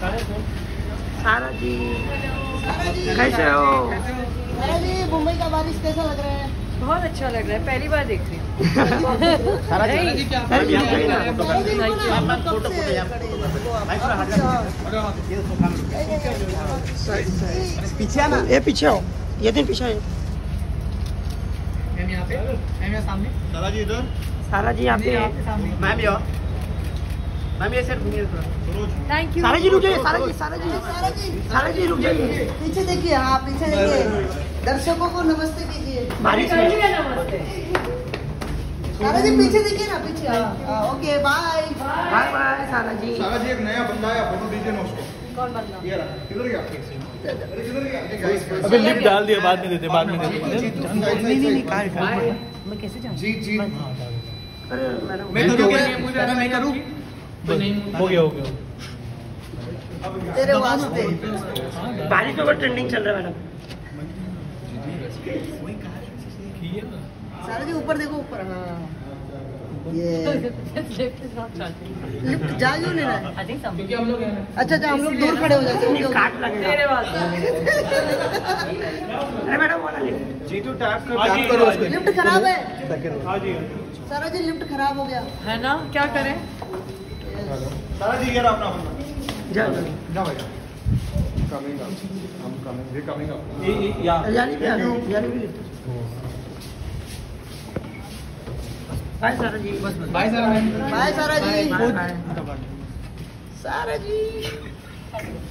सारा जी। कैसे हो? जी मुंबई का बारिश कैसा लग रहा है? बहुत अच्छा लग रहा है पहली बार देख रही हूँ। सारा जी ना। पीछे आना। ये पीछे हो ये दिन पीछे है सारा जी इधर। सारा जी यहाँ पे। मैम यो मैम ये सर घूमिए थैंक यू सारा जी रुक। जाइए सारा जी सारा जी। सारा जी। सारा जी रुक। जाइए पीछे देखिए हाँ पीछे देखिए। दर्शकों को नमस्ते कीजिए। बारिश में नमस्ते। सारा जी पीछे देखिए ना पीछे। हाँ, हाँ, ओके बाय बाय बाय सारा जी। सारा जी एक नया बंदा आया फ़ोटो दीजिए ना उसको। कौन बनना ये रहा। किधर गया? अबे लिफ्ट डाल दिया बाद में देते बाद में देते। नहीं नहीं नहीं मैं कैसे जाऊँ जी जी। अरे मैडम मैं करूँ मैं करूँ? हो गया हो गया। तेरे वास्ते। बारिश में ट्रेंडिंग चल रहा है मैडम। सारा जी ऊपर देखो ऊपर हाँ। ये। लिफ्ट जा क्यों नहीं रहा है? आई थिंक अच्छा अच्छा हम लोग दूर खड़े हो जाते हैं काट अरे मैडम वाला लिफ्ट। जी टैप कर टैप करो उसको। लिफ्ट खराब है। हाँ जी। सारा जी लिफ्ट खराब हो गया। है ना? क्या करें? सारा कह रहा अपना फ़ोन जा ना भाई कमिंग अप हम कमिंग वी कमिंग अप ये- ये- यानी हैं, यानी भी बाय सारा जी बस बस। बाय सर बाय सारा जी बाय सारा जी